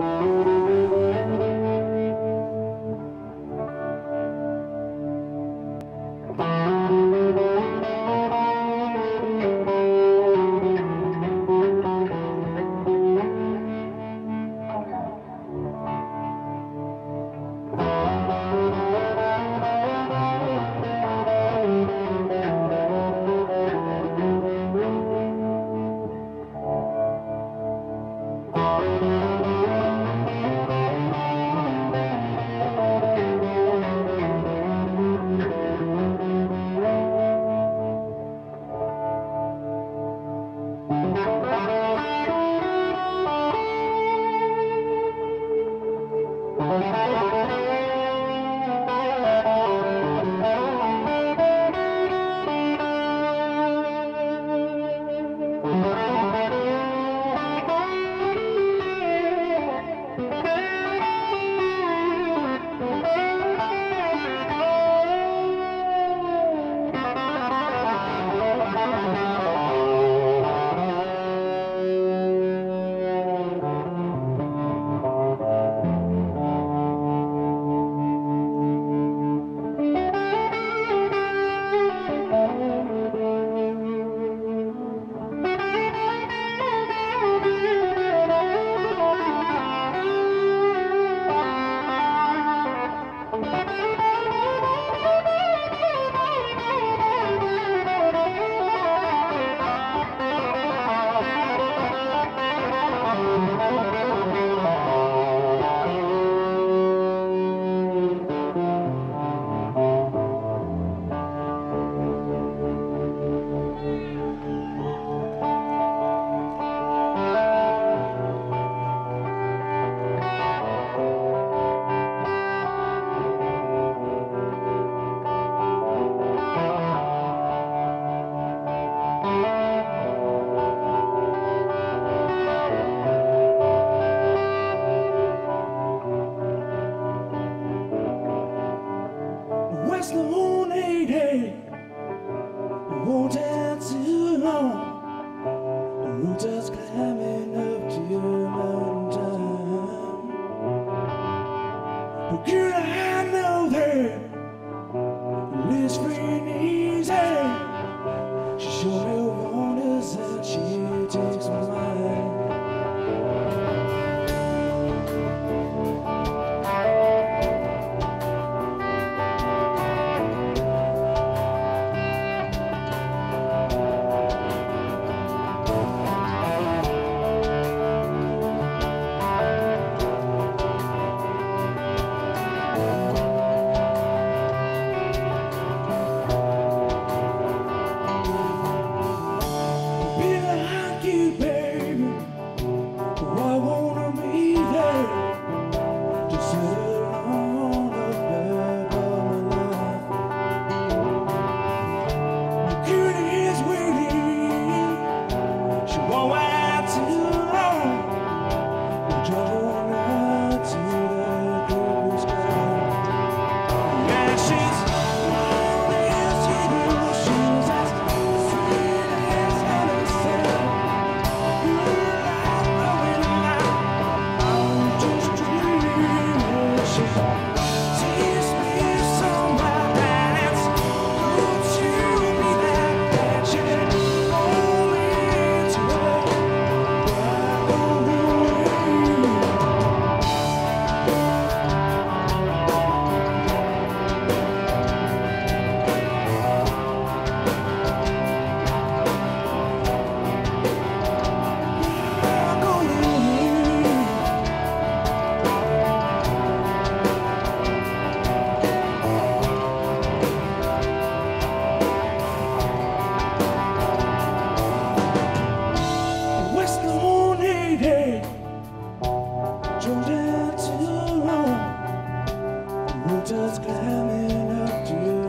West The road just climbing Winter's climbing up to you.